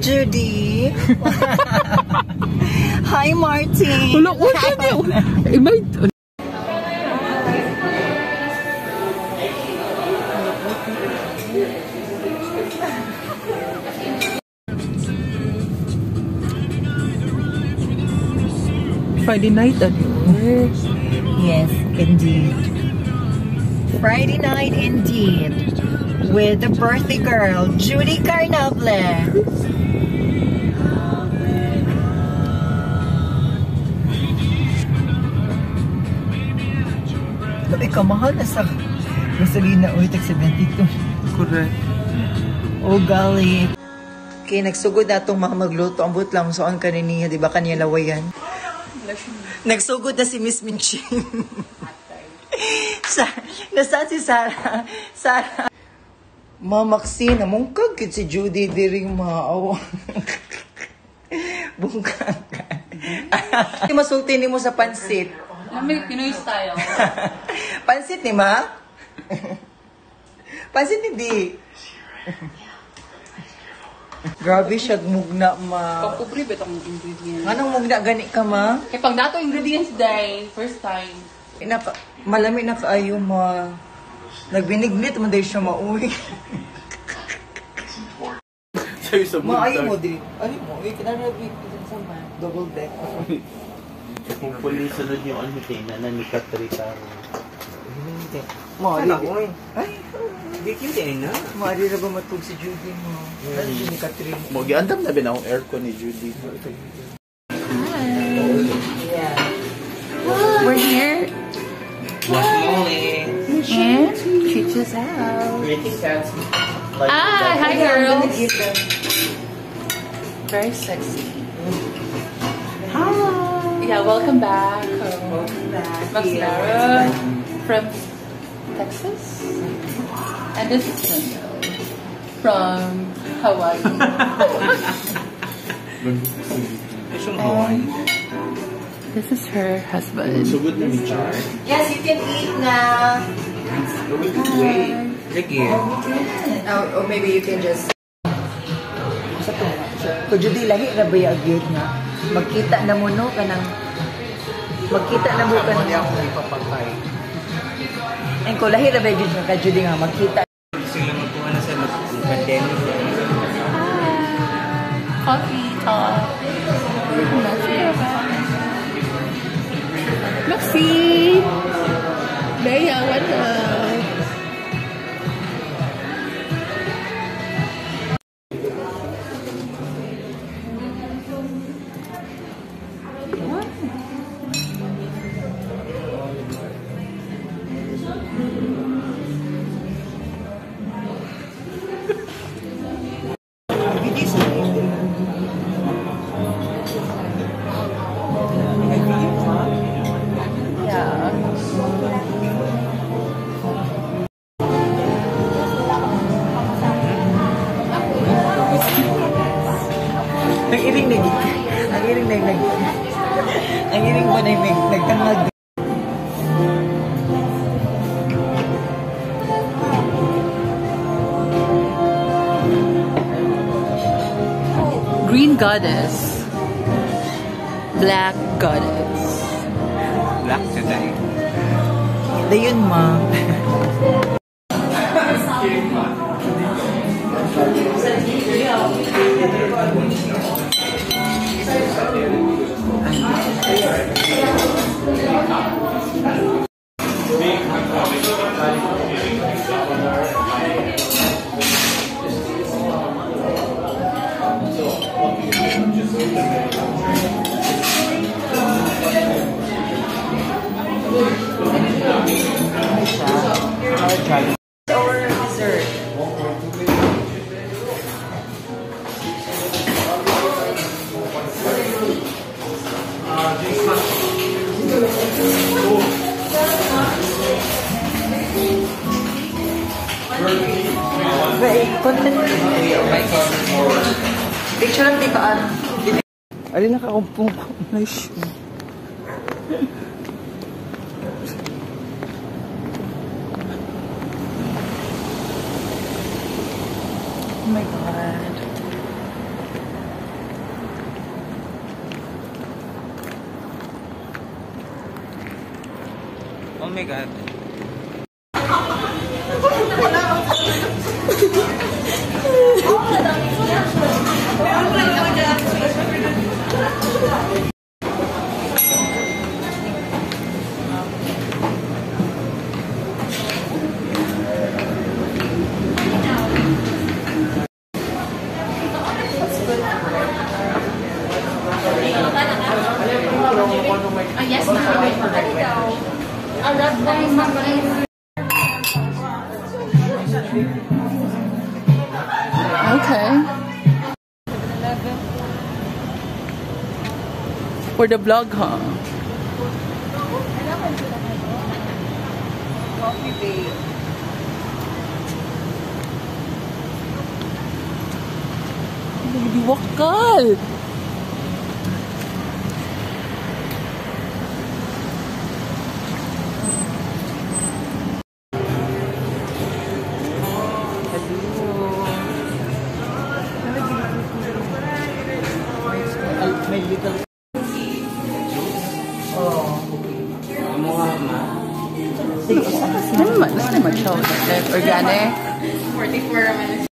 Judy. Hi, Martin. Wala, wala niya. Eh, may... Friday night, ano? Yes, indeed. Friday night, indeed. With the birthday girl, Judy Carnable. Sabi ka, mahal na sa gasolina. Uy, tag 72. Correct. Oh, gali. Okay, nagsugod na itong mga magluto. Ang but lang, saan ka niya, di ba kanya lawayan? Nagsugod na si Miss Minching. sa, nasaan si Sarah? Sarah. Ma Maxine, mungkag kid si Judy diring maaw. Bungkag ka. Di masulti ni mo sa pansit. May Pinoy style. pansit ni ma? pansit hindi. Grabe siya, mugna ma. Pagkubri ba itong ingredients? Anong mugna gani ka ma? Kaya pag nato ingredients day, first time. Naka, malami na kaayo ma. Nagbinignit mo dahil siya mauwi. Sa'yo sa Maayo mo di. Ano mo? Kinarabig ko sa man. Double deck. Kung puli sunod yung ano tina na ni Katrita. Hindi. Maari. Uy. Ay, Di cute eh, na. maari na ba matug si Judy mo? Ano si ni Catherine? Mo giandam na bin akong aircon ni Judy. Just out. Ah, Three hi, girls. Very sexy. Hi. Yeah, welcome back. Welcome back. Maxlara from Texas. And this is Kendall from Hawaii. it's. This is her husband. So would let me try. Yes, you can eat now. Wait. Sige. Oh, or maybe you can just... Sa to Kung Judy, lahi na ba yung agad nga? Magkita na mo no ka ng... Magkita na mo ka ng... ako ipapakay. And kung lahi na ba yung ka Judy nga, magkita. Sila magkuha na sa mag-pandemic. Coffee talk. Maxi! để ờ, uh, quán nag nagtangag. Green goddess. Black goddess. Black today. Dayon ma. Wait, content. Picture lang dito at... Alin nakakumpong ko. Nice. Oh my God. Oh my God. Okay. For the vlog, huh? Coffee babe. Hindi wakal. Little... Oh. Amo nga, ma. Ano? Ano naman siya? Organic? 44 minutes.